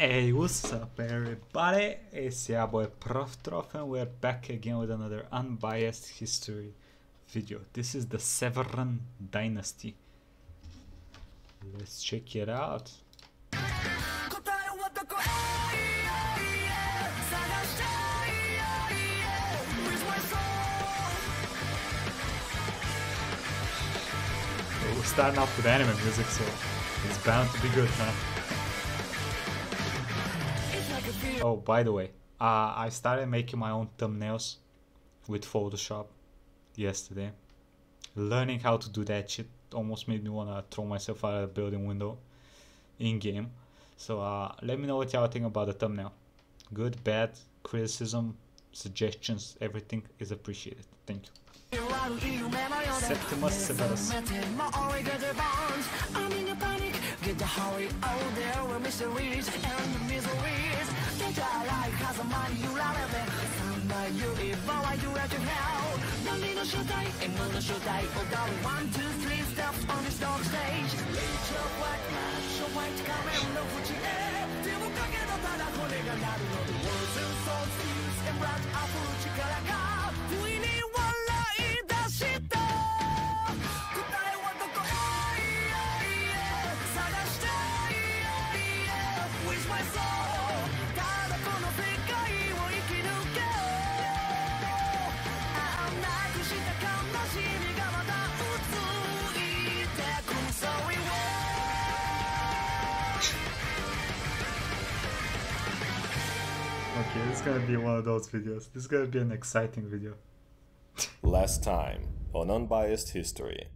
Hey, what's up everybody? It's your boy Prof Trof and we're back again with another unbiased history video. This is the Severan Dynasty. Let's check it out. We're starting off with anime music, so it's bound to be good, huh? Oh, by the way, uh, I started making my own thumbnails with Photoshop yesterday. Learning how to do that shit almost made me wanna throw myself out of the building window in game. So uh, let me know what y'all think about the thumbnail. Good, bad, criticism, suggestions, everything is appreciated. Thank you. Septimus Severus I'm in a panic, get the hurry out there where mysteries and the miseries. Get your life has a mind you love it. Someday you live, but why you at your hell? No need no show die, and no no show die. Oh, darling, one, two, three steps on this dog stage. Reach your white man, show white camera, no fuji air. 手をかけのただこれがなるので Words and songs, fuse and rap あふる力が gonna be one of those videos. This is gonna be an exciting video. Last time on Unbiased History.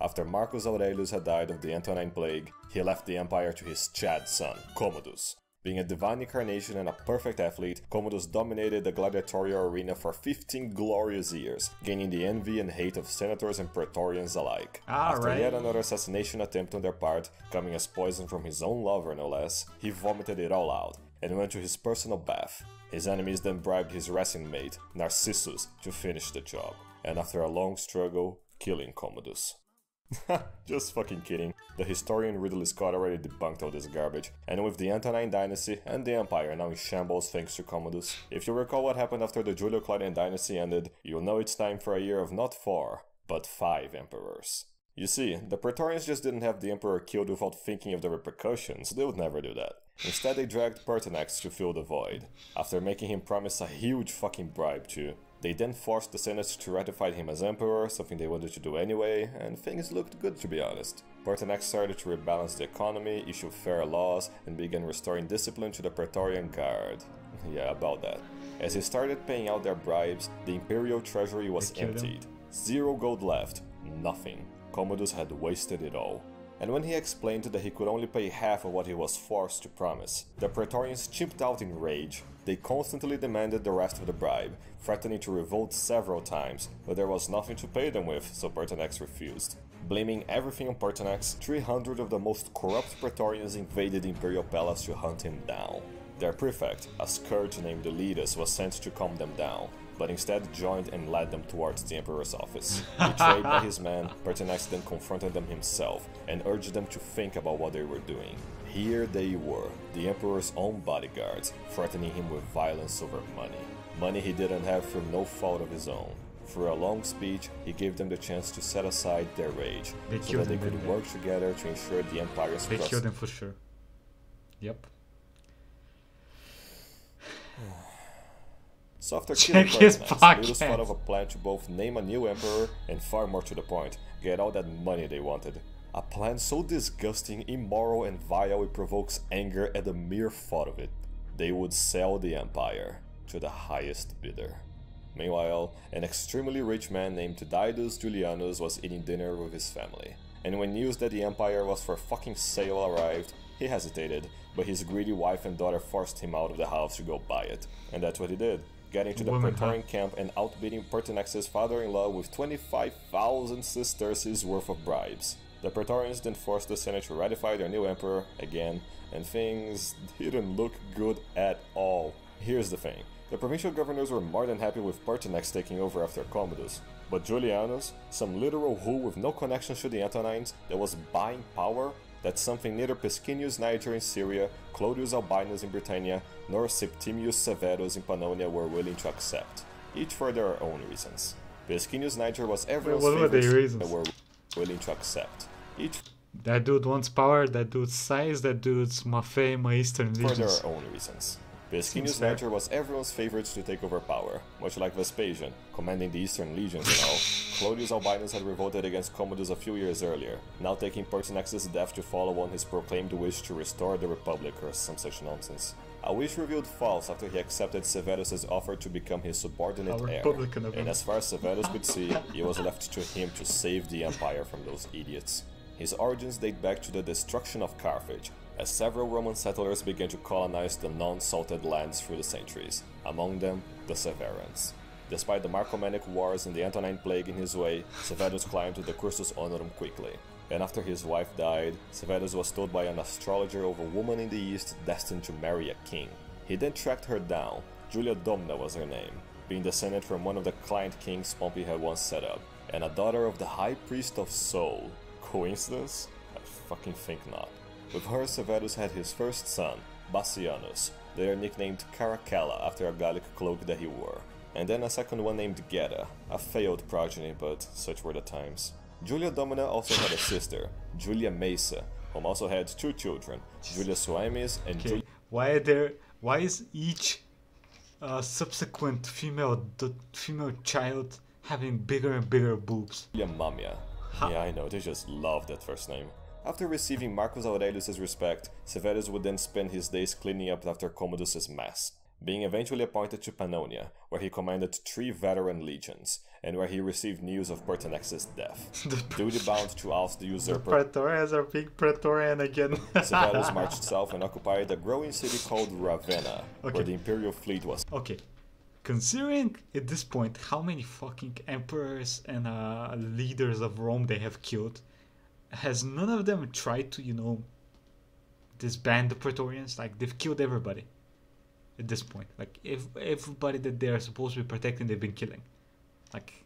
After Marcus Aurelius had died of the Antonine Plague, he left the empire to his Chad son, Commodus. Being a divine incarnation and a perfect athlete, Commodus dominated the gladiatorial arena for 15 glorious years, gaining the envy and hate of senators and praetorians alike. After Alright. yet another assassination attempt on their part, coming as poison from his own lover no less, he vomited it all out and went to his personal bath. His enemies then bribed his wrestling mate, Narcissus, to finish the job, and after a long struggle, killing Commodus. Just fucking kidding. The historian Ridley Scott already debunked all this garbage, and with the Antonine dynasty and the empire now in shambles thanks to Commodus, if you recall what happened after the Julio Claudian dynasty ended, you'll know it's time for a year of not four, but five emperors. You see, the Praetorians just didn't have the emperor killed without thinking of the repercussions, they would never do that. Instead, they dragged Pertinax to fill the void, after making him promise a huge fucking bribe too. They then forced the Senate to ratify him as emperor, something they wanted to do anyway, and things looked good to be honest. Pertinax started to rebalance the economy, issue fair laws, and began restoring discipline to the Praetorian Guard. yeah, about that. As he started paying out their bribes, the imperial treasury was killed him. emptied. Zero gold left, nothing. Commodus had wasted it all. And when he explained that he could only pay half of what he was forced to promise, the Praetorians chipped out in rage. They constantly demanded the rest of the bribe, threatening to revolt several times, but there was nothing to pay them with, so Pertinax refused. Blaming everything on Pertinax, 300 of the most corrupt Praetorians invaded Imperial Palace to hunt him down. Their prefect, a scourge named Elidas, was sent to calm them down, but instead joined and led them towards the Emperor's office. Betrayed by his men, Pertinax then confronted them himself and urged them to think about what they were doing. Here they were, the Emperor's own bodyguards, threatening him with violence over money. Money he didn't have through no fault of his own. Through a long speech, he gave them the chance to set aside their rage, They so that they could work together to ensure the Empire's They killed him for sure. Yep. So after killing Check his Pertinax, Laetus thought of a plan to both name a new emperor and far more to the point, get all that money they wanted. A plan so disgusting, immoral, and vile it provokes anger at the mere thought of it. They would sell the empire to the highest bidder. Meanwhile, an extremely rich man named Didius Julianus was eating dinner with his family. And when news that the empire was for fucking sale arrived, he hesitated, but his greedy wife and daughter forced him out of the house to go buy it. And that's what he did, getting to the Women? Praetorian camp and outbidding Pertinax's father-in-law with 25,000 sesterces worth of bribes. The Praetorians then forced the Senate to ratify their new emperor again, and things didn't look good at all. Here's the thing. The provincial governors were more than happy with Pertinax taking over after Commodus, but Julianus, some literal who with no connections to the Antonines that was buying power, That's something neither Pescennius Niger in Syria, Clodius Albinus in Britannia, nor Septimius Severus in Pannonia were willing to accept, each for their own reasons. Pescennius Niger was everyone's what were favorite that reasons? were willing to accept, each That dude wants power, that dude size, that dude's Mafe, my Eastern for their own reasons. Fair. Niger was everyone's favorite to take over power, much like Vespasian, commanding the eastern legions and all. Clodius Albinus had revolted against Commodus a few years earlier, now taking Pertinax's death to follow on his proclaimed wish to restore the Republic or some such nonsense. A wish revealed false after he accepted Severus's offer to become his subordinate heir. And as far as Severus could see, it was left to him to save the empire from those idiots. His origins date back to the destruction of Carthage, as several Roman settlers began to colonize the non-salted lands through the centuries, among them the Severans. Despite the Marcomannic Wars and the Antonine Plague in his way, Severus climbed to the Cursus Honorum quickly. And after his wife died, Severus was told by an astrologer of a woman in the east destined to marry a king. He then tracked her down, Julia Domna was her name, being descended from one of the client kings Pompey had once set up, and a daughter of the High Priest of Sol. Coincidence? I fucking think not. With her, Severus had his first son, Bassianus, later nicknamed Caracalla after a Gallic cloak that he wore, and then a second one named Geta, a failed progeny, but such were the times. Julia Domna also had a sister, Julia Maesa, whom also had two children, Julia Soaemias and Okay, Julia why are there? Why is each uh, subsequent female d- female child having bigger and bigger boobs? Mamaea. Yeah, I know, they just love that first name. After receiving Marcus Aurelius' respect, Severus would then spend his days cleaning up after Commodus' mess, being eventually appointed to Pannonia, where he commanded three veteran legions, and where he received news of Pertinax's death. The Duty bound to oust the usurper, Praetorians are being Praetorian again. Severus marched south and occupied a growing city called Ravenna, Okay. where the imperial fleet was okay, considering at this point how many fucking emperors and uh, leaders of Rome they have killed, has none of them tried to, you know, disband the Praetorians? Like they've killed everybody at this point. Like if everybody that they're supposed to be protecting, they've been killing. Like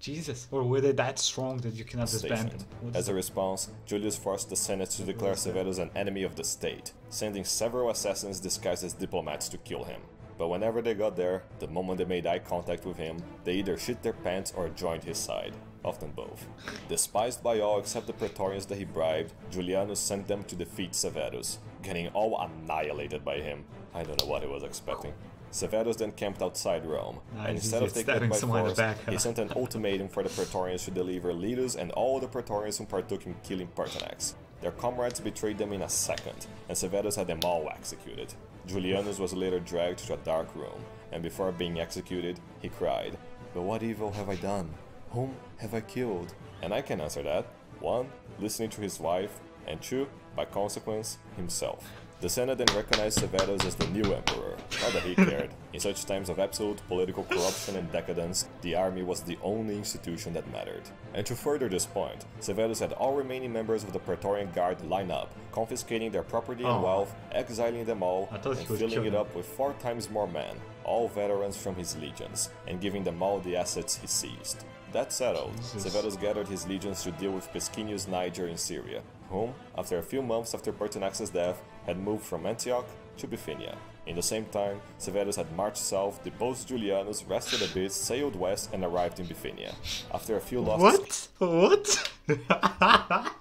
Jesus, or were they that strong that you cannot disband them? What As a response, Julius forced the Senate to declare Severus an enemy of the state, sending several assassins disguised as diplomats to kill him. But whenever they got there, the moment they made eye contact with him, they either shit their pants or joined his side, often both. Despised by all except the Praetorians that he bribed, Julianus sent them to defeat Severus, getting all annihilated by him. I don't know what he was expecting. Severus then camped outside Rome, and instead of taking it by force, back, huh? he sent an ultimatum for the Praetorians to deliver Laetus and all the Praetorians who partook in killing Pertinax. Their comrades betrayed them in a second, and Severus had them all executed. Julianus was later dragged to a dark room, and before being executed, he cried, But what evil have I done? Whom have I killed? And I can answer that. One, listening to his wife, and two, by consequence, himself. The Senate then recognized Severus as the new emperor, not that he cared. In such times of absolute political corruption and decadence, the army was the only institution that mattered. And to further this point, Severus had all remaining members of the Praetorian Guard line up, confiscating their property and Oh. wealth, exiling them all, I thought he and filling it up with four times more men, all veterans from his legions, and giving them all the assets he seized. That settled, Jesus. Severus gathered his legions to deal with Pescennius Niger in Syria, whom, after a few months after Pertinax's death, had moved from Antioch to Bithynia. In the same time, Severus had marched south, deposed Julianus, rested a bit, sailed west, and arrived in Bithynia. After a few losses, What? What?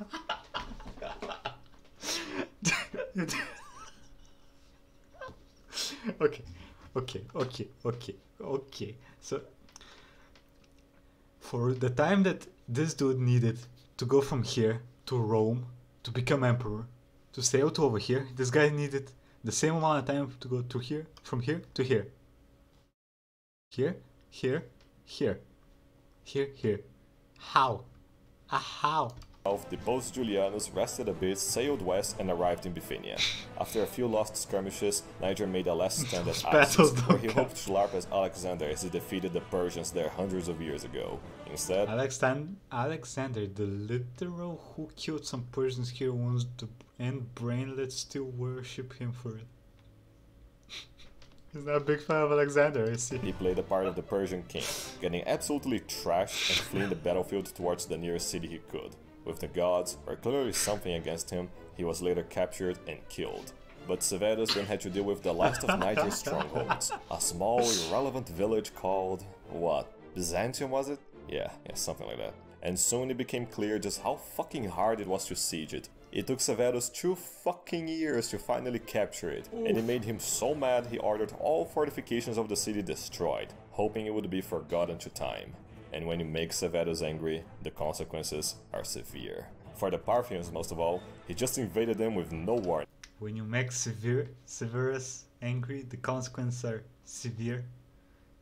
okay, okay, okay, okay, okay. So, for the time that this dude needed to go from here to Rome to become emperor, to sail to over here, this guy needed the same amount of time to go to here, from here to here. Here, here, here, here, here. How? Ah, how? Deposed Julianus, rested a bit, sailed west, and arrived in Bithynia. After a few lost skirmishes, Niger made a last stand at Issus, where he hoped to LARP as Alexander as he defeated the Persians there hundreds of years ago. Instead, Alexan- Alexander, the literal who killed some Persians here once, the, and brainlets still worship him for it. He's not a big fan of Alexander, I see. he played the part of the Persian king, getting absolutely trashed and fleeing the battlefield towards the nearest city he could. With the gods, or clearly something against him, he was later captured and killed. But Severus then had to deal with the last of Niger's strongholds, a small, irrelevant village called. what? Byzantium was it? Yeah, yeah, something like that. And soon it became clear just how fucking hard it was to siege it. It took Severus two fucking years to finally capture it, and it made him so mad he ordered all fortifications of the city destroyed, hoping it would be forgotten to time. And when you make Severus angry, the consequences are severe. For the Parthians, most of all, he just invaded them with no warning. When you make severe Severus angry, the consequences are severe.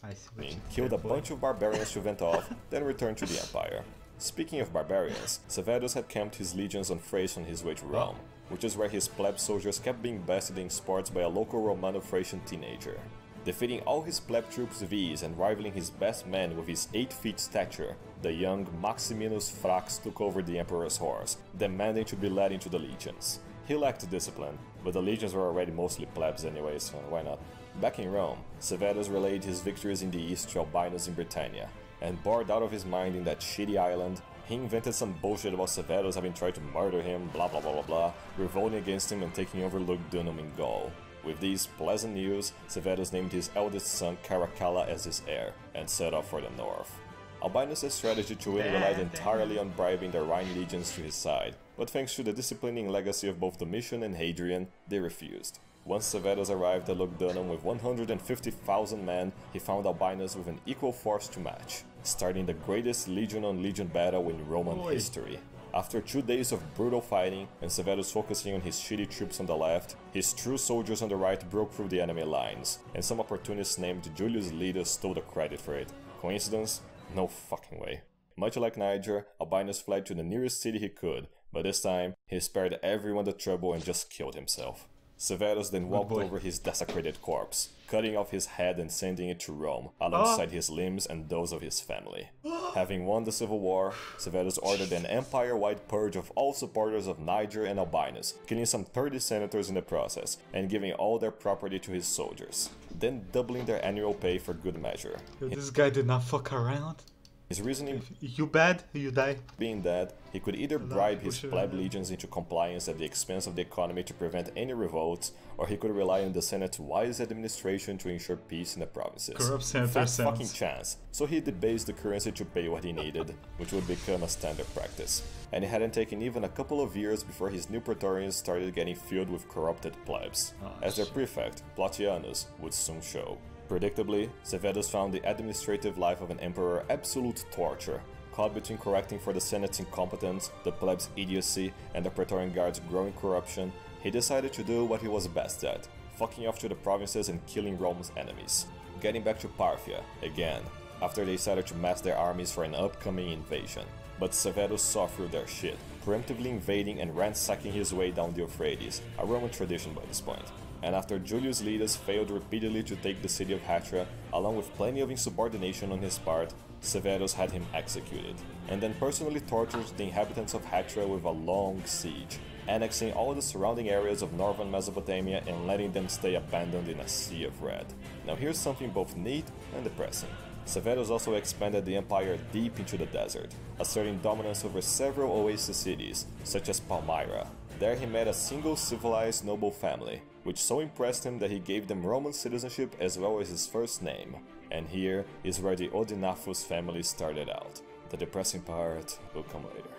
I see what you killed a bunch of barbarians to vent off, then returned to the Empire. Speaking of barbarians, Severus had camped his legions on Thrace on his way to Rome, which is where his pleb soldiers kept being bested in sports by a local Romano-Thracian teenager. Defeating all his pleb troops ease and rivaling his best men with his 8 feet stature, the young Maximinus Thrax took over the Emperor's horse, demanding to be led into the legions. He lacked discipline, but the legions were already mostly plebs anyway, so why not? Back in Rome, Severus relayed his victories in the east to Albinus in Britannia, and bored out of his mind in that shitty island, he invented some bullshit about Severus having tried to murder him, blah blah blah blah blah, revolting against him and taking over Lugdunum in Gaul. With these pleasant news, Severus named his eldest son Caracalla as his heir, and set off for the north. Albinus' strategy to win relied entirely on bribing the Rhine legions to his side, but thanks to the disciplining legacy of both Domitian and Hadrian, they refused. Once Severus arrived at Lugdunum with 150,000 men, he found Albinus with an equal force to match, starting the greatest legion on legion battle in Roman Oi. history. After two days of brutal fighting, and Severus focusing on his shitty troops on the left, his true soldiers on the right broke through the enemy lines, and some opportunist named Julius Laetus stole the credit for it. Coincidence? No fucking way. Much like Niger, Albinus fled to the nearest city he could, but this time, he spared everyone the trouble and just killed himself. Severus then walked over his desecrated corpse, cutting off his head and sending it to Rome, ah. alongside his limbs and those of his family. Having won the civil war, Severus ordered an empire-wide purge of all supporters of Niger and Albinus, killing some 30 senators in the process, and giving all their property to his soldiers, then doubling their annual pay for good measure. Yo, This guy did not fuck around. His reasoning You bad, you die. being that he could either bribe his pleb legions into compliance at the expense of the economy to prevent any revolts, or he could rely on the Senate's wise administration to ensure peace in the provinces. Corrupt senator fucking chance. So he debased the currency to pay what he needed, which would become a standard practice. And it hadn't taken even a couple of years before his new praetorians started getting filled with corrupted plebs. Oh, As their prefect, Plautianus, would soon show. Predictably, Severus found the administrative life of an emperor absolute torture, caught between correcting for the Senate's incompetence, the plebs' idiocy, and the Praetorian Guard's growing corruption, he decided to do what he was best at fucking off to the provinces and killing Rome's enemies. Getting back to Parthia, again, after they decided to mass their armies for an upcoming invasion. But Severus saw through their shit, preemptively invading and ransacking his way down the Euphrates, a Roman tradition by this point. And after Julius Laetus failed repeatedly to take the city of Hatra, along with plenty of insubordination on his part, Severus had him executed, and then personally tortured the inhabitants of Hatra with a long siege, annexing all the surrounding areas of northern Mesopotamia and letting them stay abandoned in a sea of red. Now here's something both neat and depressing. Severus also expanded the empire deep into the desert, asserting dominance over several oasis cities, such as Palmyra. There he met a single civilized noble family, which so impressed him that he gave them Roman citizenship as well as his first name. And here is where the Odenathus family started out. The depressing part will come later.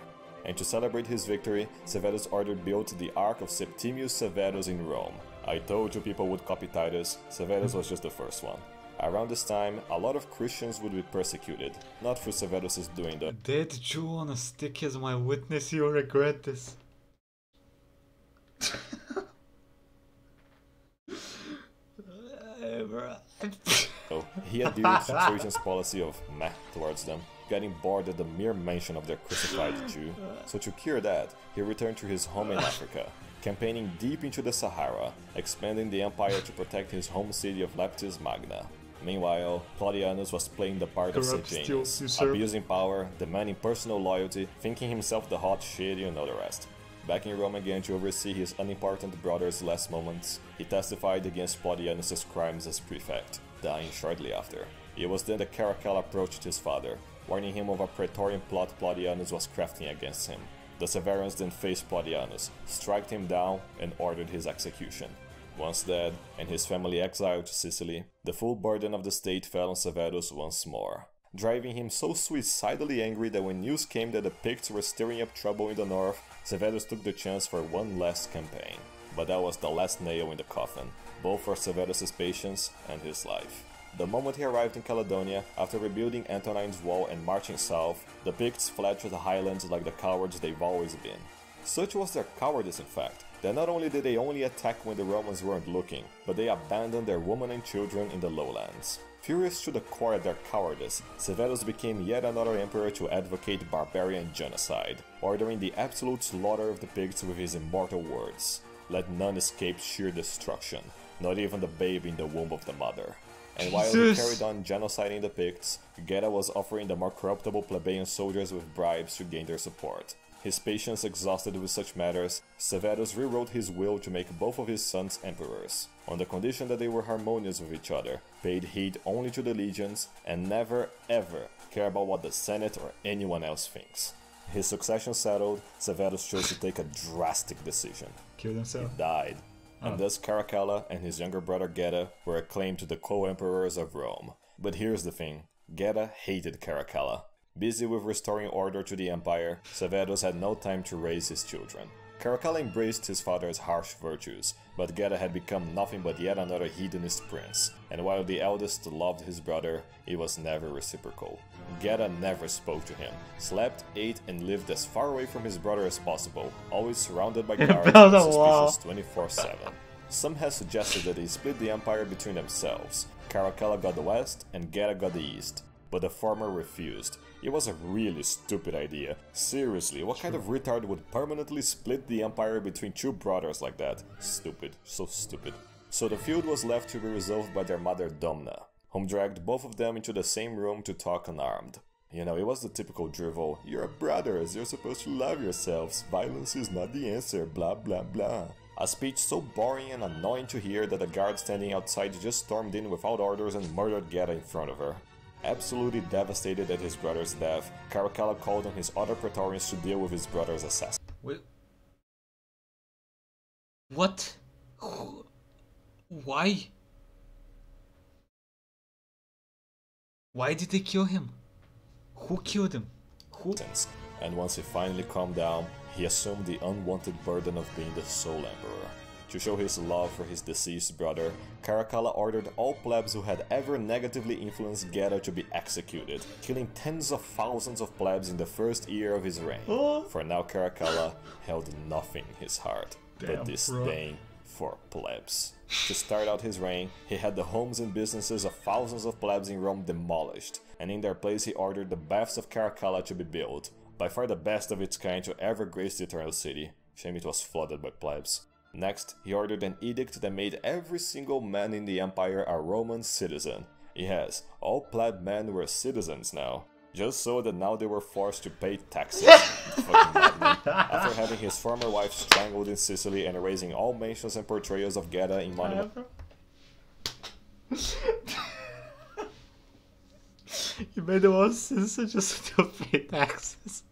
And to celebrate his victory, Severus ordered built the Ark of Septimius Severus in Rome. I told you people would copy Titus, Severus was just the first one. Around this time, a lot of Christians would be persecuted, not for Severus's doing the Dead Jew on a stick as my witness, you'll regret this. Uh, bruh. So oh, he adhered to Trajan's policy of meh towards them, getting bored at the mere mention of their crucified Jew. So to cure that, he returned to his home in Africa, campaigning deep into the Sahara, expanding the empire to protect his home city of Leptis Magna. Meanwhile, Plautianus was playing the part of Corrupt still Sejanus, usurp. abusing power, demanding personal loyalty, thinking himself the hot shit, you know the rest. Back in Rome again to oversee his unimportant brother's last moments, he testified against Plautianus' crimes as prefect, dying shortly after. It was then that Caracalla approached his father, warning him of a Praetorian plot Plautianus was crafting against him. The Severans then faced Plautianus, struck him down, and ordered his execution. Once dead, and his family exiled to Sicily, the full burden of the state fell on Severus once more, driving him so suicidally angry that when news came that the Picts were stirring up trouble in the north, Severus took the chance for one last campaign. But that was the last nail in the coffin, both for Severus's patience and his life. The moment he arrived in Caledonia, after rebuilding Antonine's wall and marching south, the Picts fled to the highlands like the cowards they've always been. Such was their cowardice, in fact, that not only did they only attack when the Romans weren't looking, but they abandoned their women and children in the lowlands. Furious to the core at their cowardice, Severus became yet another emperor to advocate barbarian genocide, ordering the absolute slaughter of the Picts with his immortal words Let none escape sheer destruction, not even the babe in the womb of the mother. And while he carried on genociding the Picts, Geta was offering the more corruptible plebeian soldiers with bribes to gain their support. His patience exhausted with such matters, Severus rewrote his will to make both of his sons emperors, on the condition that they were harmonious with each other, paid heed only to the legions, and never ever care about what the Senate or anyone else thinks. His succession settled, Severus chose to take a drastic decision Killed himself. He died, and thus Caracalla and his younger brother Geta were acclaimed to the co-emperors of Rome. But here's the thing, Geta hated Caracalla. Busy with restoring order to the empire, Severus had no time to raise his children. Caracalla embraced his father's harsh virtues, but Geta had become nothing but yet another hedonist prince, and while the eldest loved his brother, it was never reciprocal. Geta never spoke to him, slept, ate, and lived as far away from his brother as possible, always surrounded by guards and suspicious 24 7. Some have suggested that he split the empire between themselves. Caracalla got the west and Geta got the east, but the farmer refused. It was a really stupid idea. Seriously, what kind of retard would permanently split the empire between two brothers like that? Stupid, so stupid. So the feud was left to be resolved by their mother Domna, whom dragged both of them into the same room to talk unarmed. You know, it was the typical drivel, you're brothers, you're supposed to love yourselves, violence is not the answer, blah blah blah. A speech so boring and annoying to hear that the guard standing outside just stormed in without orders and murdered Geta in front of her. Absolutely devastated at his brother's death, Caracalla called on his other Praetorians to deal with his brother's assassin. Wait. What? Who? Why? Why did they kill him? Who killed him? Who? and once he finally calmed down, he assumed the unwanted burden of being the sole emperor. To show his love for his deceased brother, Caracalla ordered all plebs who had ever negatively influenced Geta to be executed, killing tens of thousands of plebs in the first year of his reign. Oh. For now Caracalla held nothing in his heart Damn, but disdain for plebs. To start out his reign, he had the homes and businesses of thousands of plebs in Rome demolished, and in their place he ordered the baths of Caracalla to be built, by far the best of its kind to ever grace the Eternal City. Shame it was flooded by plebs. Next, he ordered an edict that made every single man in the empire a Roman citizen. Yes, all pleb men were citizens now. Just so that now they were forced to pay taxes. After having his former wife strangled in Sicily and erasing all mentions and portrayals of Geta in monuments. you made them all citizen just to pay taxes.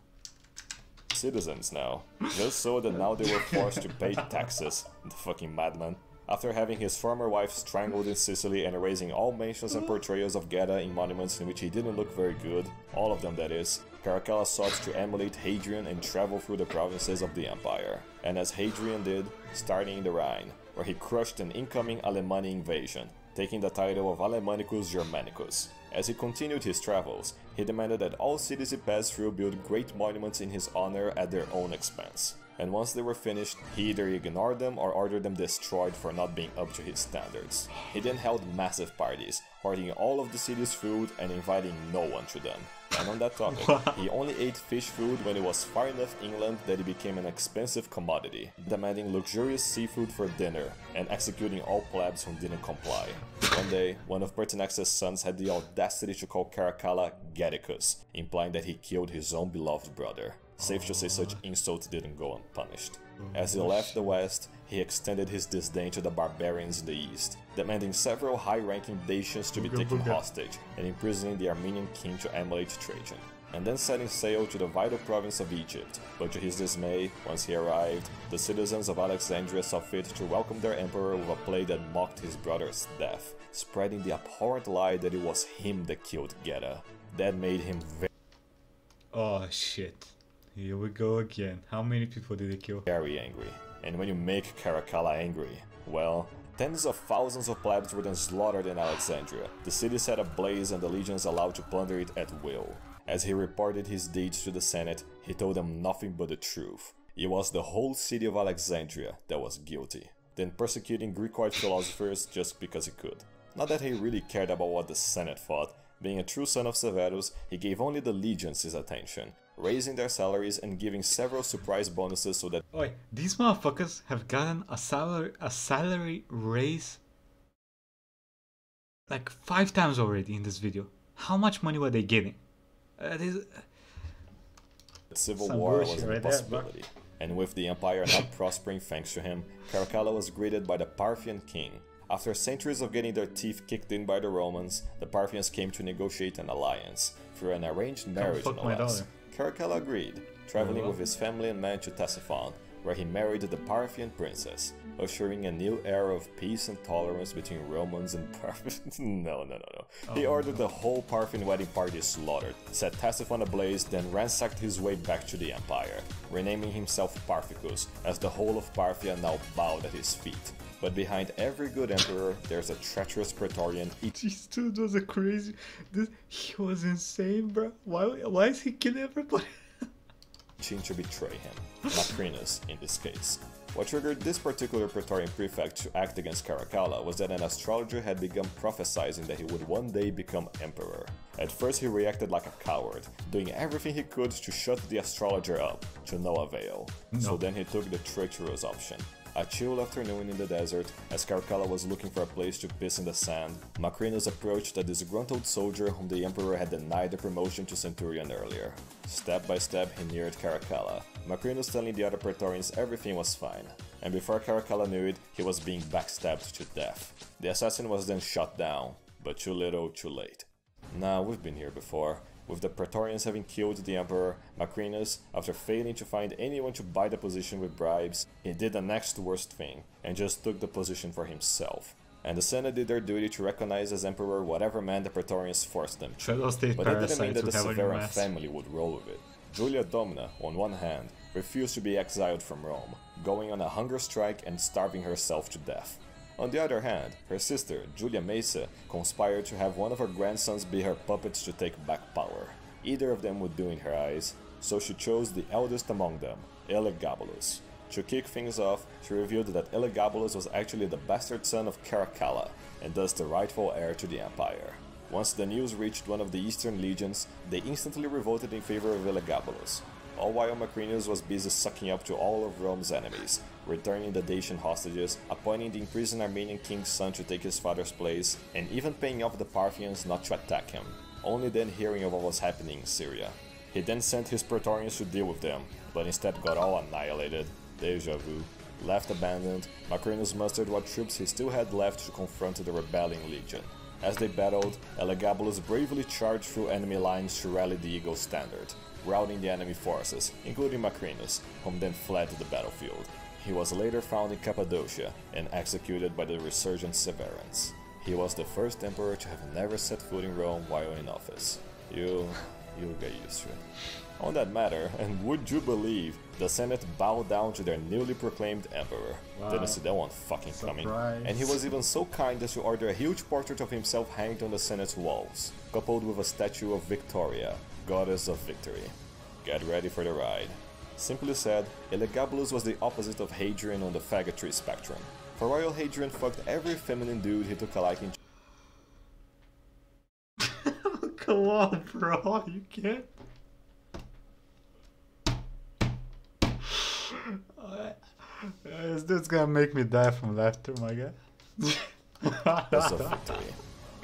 Citizens now, just so that now they were forced to pay taxes. The fucking madman. After having his former wife strangled in Sicily and erasing all mentions and portrayals of Geta in monuments in which he didn't look very good, all of them that is, Caracalla sought to emulate Hadrian and travel through the provinces of the empire. And as Hadrian did, starting in the Rhine, where he crushed an incoming Alemanni invasion, taking the title of Alemannicus Germanicus. As he continued his travels, he demanded that all cities he passed through build great monuments in his honor at their own expense. And once they were finished, he either ignored them or ordered them destroyed for not being up to his standards. He then held massive parties, hoarding all of the city's food and inviting no one to them. And on that topic, he only ate fish food when it was far enough inland that it became an expensive commodity, demanding luxurious seafood for dinner and executing all plebs who didn't comply. One day, one of Pertinax's sons had the audacity to call Caracalla Geticus, implying that he killed his own beloved brother. Safe to say such insult didn't go unpunished. As he left the west, he extended his disdain to the barbarians in the east, demanding several high-ranking Dacians to be taken hostage and imprisoning the Armenian king to emulate Trajan. and then setting sail to the vital province of Egypt. But to his dismay, once he arrived, the citizens of Alexandria saw fit to welcome their emperor with a play that mocked his brother's death, spreading the abhorrent lie that it was him that killed Geta. That made him very- Oh shit. Here we go again. How many people did they kill? very angry. And when you make Caracalla angry, well, tens of thousands of plebs were then slaughtered in Alexandria, the city set ablaze and the legions allowed to plunder it at will. As he reported his deeds to the Senate, he told them nothing but the truth. It was the whole city of Alexandria that was guilty, then persecuting Greekoid philosophers just because he could. Not that he really cared about what the Senate thought, being a true son of Severus, he gave only the legions his attention, raising their salaries and giving several surprise bonuses so that Oi, these motherfuckers have gotten a salary a salary raise like five times already in this video. How much money were they getting? Uh, this, civil Some war was a right there, possibility. And with the empire not prospering thanks to him, Caracalla was greeted by the Parthian king. After centuries of getting their teeth kicked in by the Romans, the Parthians came to negotiate an alliance, through an arranged marriage no less. Caracalla agreed, traveling with his family and men to Ctesiphon, where he married the Parthian princess, ushering a new era of peace and tolerance between Romans and Parthians. no, no, no, no. he Oh, ordered the whole Parthian wedding party slaughtered, set Ctesiphon ablaze, then ransacked his way back to the empire, renaming himself Parthicus, as the whole of Parthia now bowed at his feet. But behind every good emperor, there's a treacherous Praetorian this dude was a crazy. This, he was insane, bro. Why? Why is he killing everybody? itching to betray him, Macrinus in this case. What triggered this particular Praetorian prefect to act against Caracalla was that an astrologer had begun prophesizing that he would one day become emperor. At first he reacted like a coward, doing everything he could to shut the astrologer up, to no avail. So then he took the treacherous option. A chill afternoon in the desert, as Caracalla was looking for a place to piss in the sand, Macrinus approached a disgruntled soldier whom the emperor had denied the promotion to centurion earlier. Step by step, he neared Caracalla, Macrinus telling the other Praetorians everything was fine. And before Caracalla knew it, he was being backstabbed to death. The assassin was then shot down, but too little, too late. Now, we've been here before. With the Praetorians having killed the Emperor, Macrinus, after failing to find anyone to buy the position with bribes, he did the next worst thing, and just took the position for himself. And the Senate did their duty to recognize as Emperor whatever man the Praetorians forced them to. But that didn't mean that the would have a new Severan family would roll with it. Julia Domna, on one hand, refused to be exiled from Rome, going on a hunger strike and starving herself to death. On the other hand, her sister, Julia Maesa, conspired to have one of her grandsons be her puppets to take back power. Either of them would do in her eyes, so she chose the eldest among them, Elagabalus. To kick things off, she revealed that Elagabalus was actually the bastard son of Caracalla, and thus the rightful heir to the empire. Once the news reached one of the eastern legions, they instantly revolted in favor of Elagabalus, all while Macrinus was busy sucking up to all of Rome's enemies, returning the Dacian hostages, appointing the imprisoned Armenian king's son to take his father's place, and even paying off the Parthians not to attack him, only then hearing of what was happening in Syria. He then sent his Praetorians to deal with them, but instead got all annihilated. Deja vu. Left abandoned, Macrinus mustered what troops he still had left to confront the rebelling legion. As they battled, Elagabalus bravely charged through enemy lines to rally the Eagle standard, routing the enemy forces, including Macrinus, whom then fled to the battlefield. He was later found in Cappadocia and executed by the resurgent Severans. He was the first emperor to have never set foot in Rome while in office. You, you'll get used to it. On that matter, and would you believe, the Senate bowed down to their newly proclaimed emperor. Wow. Didn't see that one fucking coming. And he was even so kind as to order a huge portrait of himself hanged on the Senate's walls, coupled with a statue of Victoria, goddess of victory. Get ready for the ride. Simply said, Elagabalus was the opposite of Hadrian on the faggotry spectrum. For Royal Hadrian fucked every feminine dude he took a liking to. Come on, bro. You can't. This dude's gonna make me die from laughter, my guy. goddess a victory.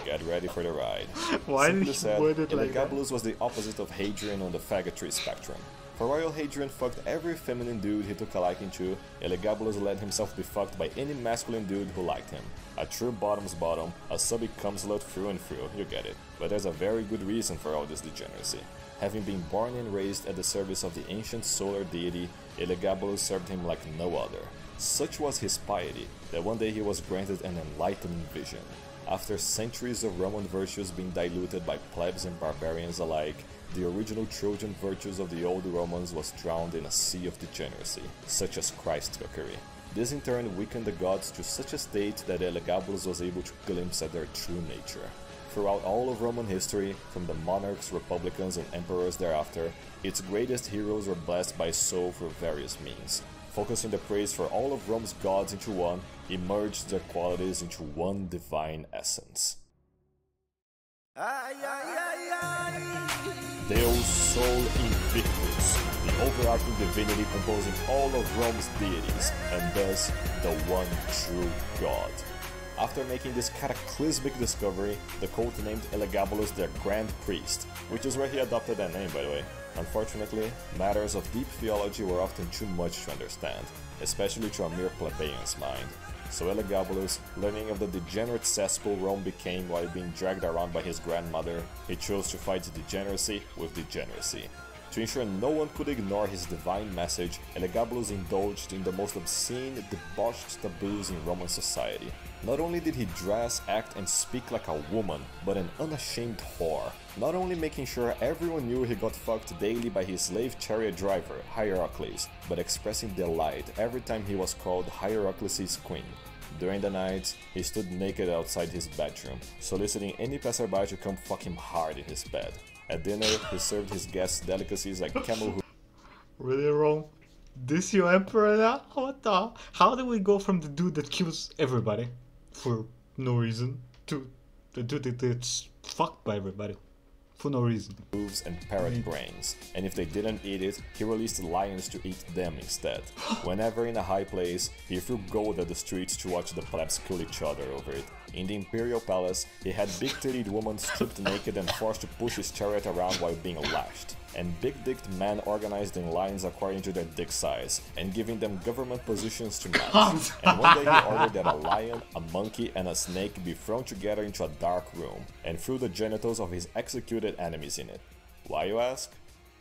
Get ready for the ride. Why Simply did you said, word it like that? Elagabalus was the opposite of Hadrian on the faggotry spectrum. For Royal Hadrian fucked every feminine dude he took a liking to, Elagabalus let himself be fucked by any masculine dude who liked him. A true bottom's bottom, a subby cum slut through and through, you get it. But there's a very good reason for all this degeneracy. Having been born and raised at the service of the ancient solar deity, Elagabalus served him like no other. Such was his piety that one day he was granted an enlightening vision. After centuries of Roman virtues being diluted by plebs and barbarians alike, the original Trojan virtues of the old Romans was drowned in a sea of degeneracy, such as Christ cookery. This in turn weakened the gods to such a state that Elagabalus was able to glimpse at their true nature. Throughout all of Roman history, from the monarchs, republicans, and emperors thereafter, its greatest heroes were blessed by Sol through various means. Focusing the praise for all of Rome's gods into one, he merged their qualities into one divine essence. Deus Sol Invictus, the overarching divinity composing all of Rome's deities, and thus the one true God. After making this cataclysmic discovery, the cult named Elagabalus their Grand Priest, which is where he adopted that name by the way. Unfortunately, matters of deep theology were often too much to understand, especially to a mere plebeian's mind. So Elagabalus, learning of the degenerate cesspool Rome became while being dragged around by his grandmother, he chose to fight degeneracy with degeneracy. To ensure no one could ignore his divine message, Elagabalus indulged in the most obscene, debauched taboos in Roman society. Not only did he dress, act, and speak like a woman, but an unashamed whore. Not only making sure everyone knew he got fucked daily by his slave chariot driver, Hierocles, but expressing delight every time he was called Hierocles' queen. During the nights, he stood naked outside his bedroom, soliciting any passerby to come fuck him hard in his bed. At dinner, he served his guests delicacies like camel hoof Really wrong? This your emperor now? What the? How do we go from the dude that kills everybody for no reason to the dude that gets fucked by everybody for no reason? hooves and parrot brains, and if they didn't eat it, he released lions to eat them instead. Whenever in a high place, he threw gold at the streets to watch the plebs kill each other over it. In the imperial palace, he had big-titted women stripped naked and forced to push his chariot around while being lashed. And big-dicked men organized in lines according to their dick size, and giving them government positions to match. and one day he ordered that a lion, a monkey, and a snake be thrown together into a dark room, and threw the genitals of his executed enemies in it. Why, you ask?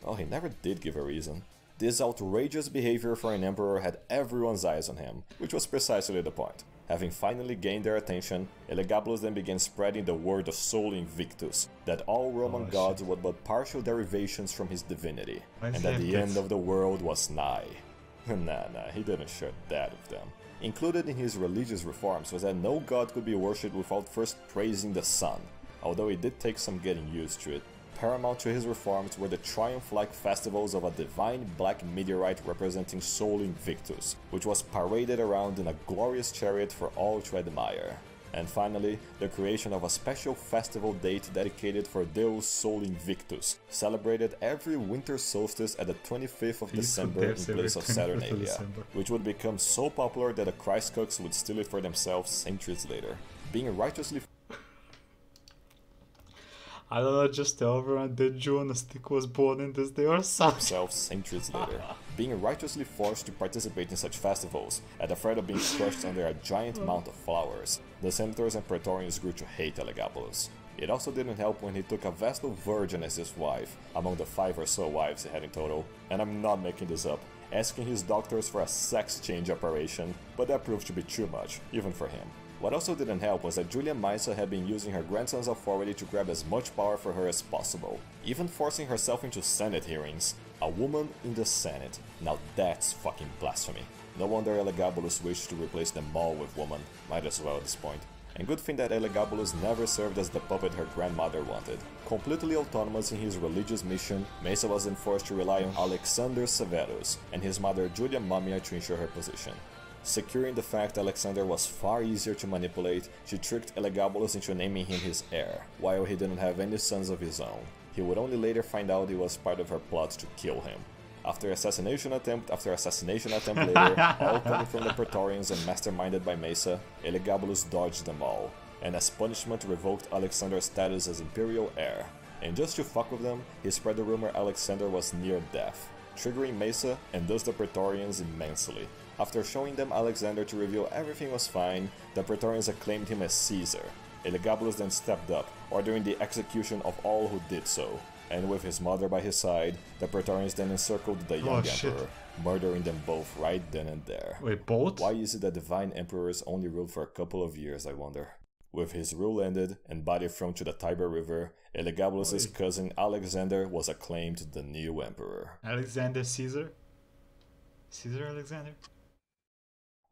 Well, he never did give a reason. This outrageous behavior for an emperor had everyone's eyes on him, which was precisely the point. Having finally gained their attention, Elagabalus then began spreading the word of Sol Invictus, that all Roman Oh, gods were but partial derivations from his divinity, Why and that the end of the world was nigh. nah, nah, he didn't share that with them. Included in his religious reforms was that no god could be worshipped without first praising the sun, although it did take some getting used to it. Paramount to his reforms were the triumph-like festivals of a divine black meteorite representing Sol Invictus, which was paraded around in a glorious chariot for all to admire. And finally, the creation of a special festival date dedicated for Deus Sol Invictus, celebrated every winter solstice at the 25th of December in place of Saturnalia, which would become so popular that the Christ cooks would steal it for themselves centuries later. Being righteously I don't know, just tell everyone that stick was born in this day or something. themselves centuries later, being righteously forced to participate in such festivals, at the threat of being crushed under a giant mound of flowers, the senators and praetorians grew to hate Elagabalus. It also didn't help when he took a Vestal virgin as his wife, among the five or so wives he had in total, and I'm not making this up, asking his doctors for a sex change operation, but that proved to be too much, even for him. What also didn't help was that Julia Maesa had been using her grandson's authority to grab as much power for her as possible, even forcing herself into Senate hearings. A woman in the Senate. Now that's fucking blasphemy. No wonder Elagabalus wished to replace them all with women. Might as well at this point. And good thing that Elagabalus never served as the puppet her grandmother wanted. Completely autonomous in his religious mission, Maesa was then forced to rely on Alexander Severus and his mother Julia Mamaea to ensure her position. Securing the fact Alexander was far easier to manipulate, she tricked Elagabalus into naming him his heir, while he didn't have any sons of his own. He would only later find out he was part of her plot to kill him. After assassination attempt after assassination attempt later, all coming from the Praetorians and masterminded by Maesa, Elagabalus dodged them all, and as punishment revoked Alexander's status as imperial heir. And just to fuck with them, he spread the rumor Alexander was near death, triggering Maesa and thus the Praetorians immensely. After showing them Alexander to reveal everything was fine, the Praetorians acclaimed him as Caesar. Elagabalus then stepped up, ordering the execution of all who did so. and with his mother by his side, the Praetorians then encircled the oh, young Oh, emperor, murdering them both right then and there. Wait, both? Why is it that divine emperors only ruled for a couple of years, I wonder? With his rule ended and body thrown to the Tiber River, Elagabalus's cousin Alexander was acclaimed the new emperor. Alexander Caesar? Caesar Alexander?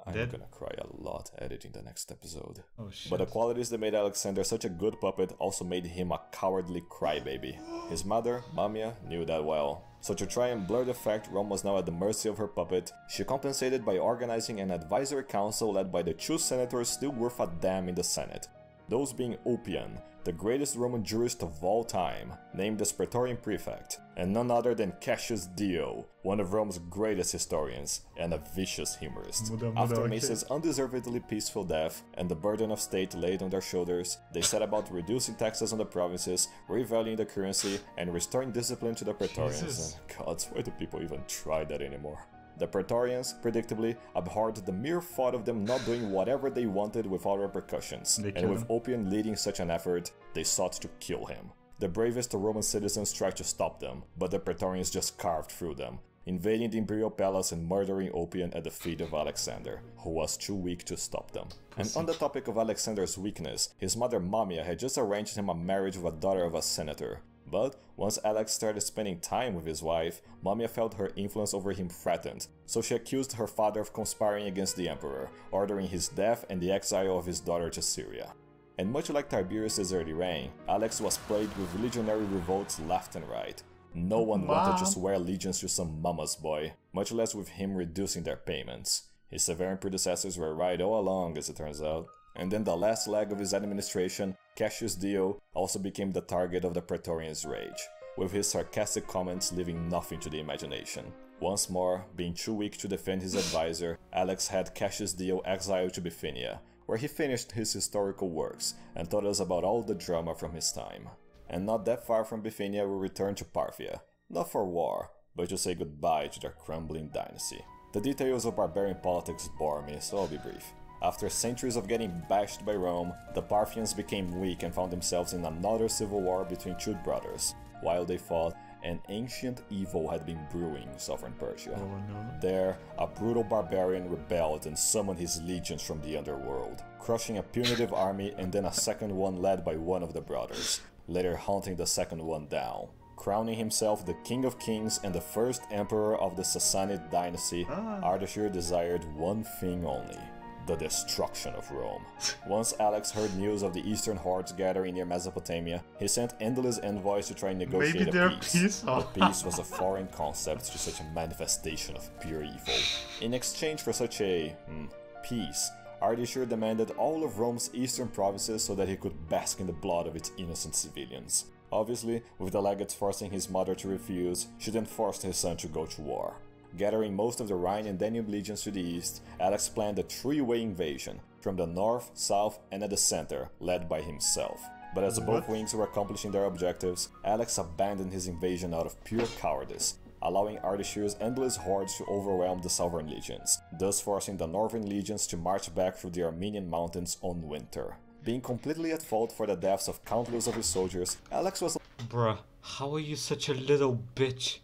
I'm Dead? gonna cry a lot editing the next episode. Oh shit. But the qualities that made Alexander such a good puppet also made him a cowardly crybaby. His mother, Mamaea, knew that well. So to try and blur the fact Rome was now at the mercy of her puppet, she compensated by organizing an advisory council led by the two senators still worth a damn in the Senate. Those being Ulpian, the greatest Roman jurist of all time, named as Praetorian Prefect, and none other than Cassius Dio, one of Rome's greatest historians and a vicious humorist. After. Maesa's undeservedly peaceful death and the burden of state laid on their shoulders, they set about reducing taxes on the provinces, revaluing the currency, and restoring discipline to the Praetorians. Jesus. Gods, why do people even try that anymore? The Praetorians, predictably, abhorred the mere thought of them not doing whatever they wanted without repercussions, They and with him. Ulpian leading such an effort, they sought to kill him. The bravest Roman citizens tried to stop them, but the Praetorians just carved through them, invading the imperial palace and murdering Ulpian at the feet of Alexander, who was too weak to stop them. And on the topic of Alexander's weakness, his mother Mamaea had just arranged him a marriage with a daughter of a senator. But once Alex started spending time with his wife, Mamaea felt her influence over him threatened, so she accused her father of conspiring against the emperor, ordering his death and the exile of his daughter to Syria. And much like Tiberius's early reign, Alex was plagued with legionary revolts left and right. No one wanted to swear allegiance to some mama's boy, much less with him reducing their payments. His Severian predecessors were right all along, as it turns out. And then the last leg of his administration, Cassius Dio, also became the target of the Praetorians' rage, with his sarcastic comments leaving nothing to the imagination. Once more, being too weak to defend his advisor, Alex had Cassius Dio exiled to Bithynia, where he finished his historical works and taught us about all the drama from his time. And not that far from Bithynia, we returned to Parthia, not for war, but to say goodbye to their crumbling dynasty. The details of barbarian politics bore me, so I'll be brief. After centuries of getting bashed by Rome, the Parthians became weak and found themselves in another civil war between two brothers. While they fought, an ancient evil had been brewing in southern Persia. Oh no. There, a brutal barbarian rebelled and summoned his legions from the underworld, crushing a punitive army and then a second one led by one of the brothers, later hunting the second one down. Crowning himself the King of Kings and the first Emperor of the Sassanid dynasty, Ardashir desired one thing only the destruction of Rome. Once Alex heard news of the eastern hordes gathering near Mesopotamia, he sent endless envoys to try and negotiate Maybe a peace. But peace was a foreign concept to such a manifestation of pure evil. In exchange for such a hmm, peace, Ardashir demanded all of Rome's eastern provinces so that he could bask in the blood of its innocent civilians. Obviously, with the legates forcing his mother to refuse, she then forced his son to go to war. Gathering most of the Rhine and Danube legions to the east, Alex planned a three-way invasion, from the north, south, and at the center, led by himself. But as both wings were accomplishing their objectives, Alex abandoned his invasion out of pure cowardice, allowing Ardashir's endless hordes to overwhelm the southern legions, thus forcing the northern legions to march back through the Armenian mountains on winter. Being completely at fault for the deaths of countless of his soldiers, Alex was Bruh, how are you such a little bitch?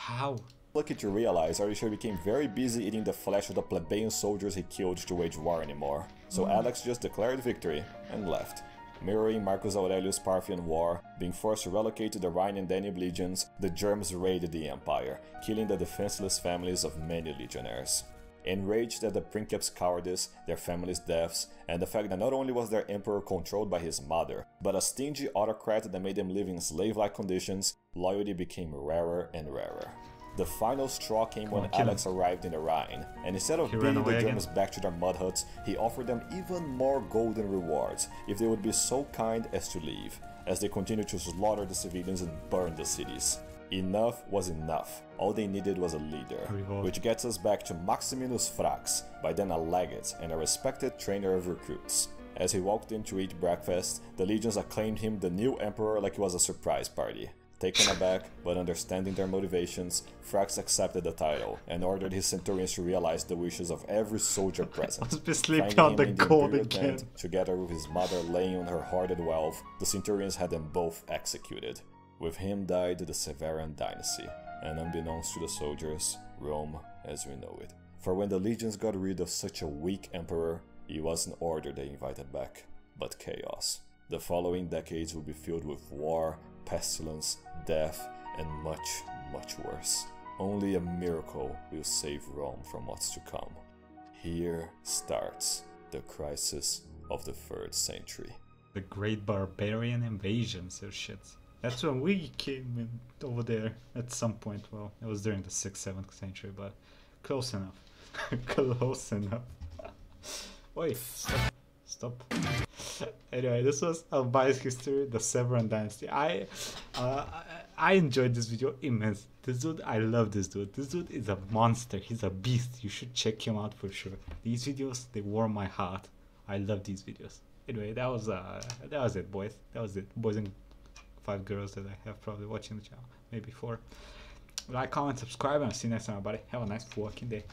How? lucky to realize Ardashir became very busy eating the flesh of the plebeian soldiers he killed to wage war anymore. So mm. Alex just declared victory and left. Mirroring Marcus Aurelius' Parthian War, being forced to relocate to the Rhine and Danube legions, the Germans raided the empire, killing the defenseless families of many legionnaires. Enraged at the princeps' cowardice, their families' deaths, and the fact that not only was their emperor controlled by his mother, but a stingy autocrat that made them live in slave-like conditions, loyalty became rarer and rarer. The final straw came when kill him. Alex arrived in the Rhine, and instead of He beating the again? Germans back to their mud huts, he offered them even more golden rewards if they would be so kind as to leave, as they continued to slaughter the civilians and burn the cities. Enough was enough. All they needed was a leader, Revolt. which gets us back to Maximinus Thrax, by then a legate and a respected trainer of recruits. As he walked in to eat breakfast, the legions acclaimed him the new emperor like it was a surprise party. Taken aback, but understanding their motivations, Thrax accepted the title and ordered his centurions to realize the wishes of every soldier present. Must be sleeping on the Imperial again. tent, together with his mother laying on her hoarded wealth, the centurions had them both executed. With him died the Severan dynasty, and unbeknownst to the soldiers, Rome as we know it. For when the legions got rid of such a weak emperor, it wasn't order they invited back, but chaos. The following decades will be filled with war, pestilence, death, and much, much worse. Only a miracle will save Rome from what's to come. Here starts the crisis of the third century. The Great Barbarian Invasion, so shit. That's when we came in over there at some point. Well, it was during the 6th, 7th century, but close enough. close enough. Wait, stop. Stop. Anyway, this was Unbiased history, the Severan dynasty. I, uh, I I enjoyed this video immensely. This dude, I love this dude. This dude is a monster. He's a beast. You should check him out for sure. These videos, they warm my heart. I love these videos. Anyway, that was uh, that was it, boys. That was it, boys and five girls that I have probably watching the channel, maybe four. Like, comment, subscribe, and I'll see you next time, everybody. Have a nice fucking day.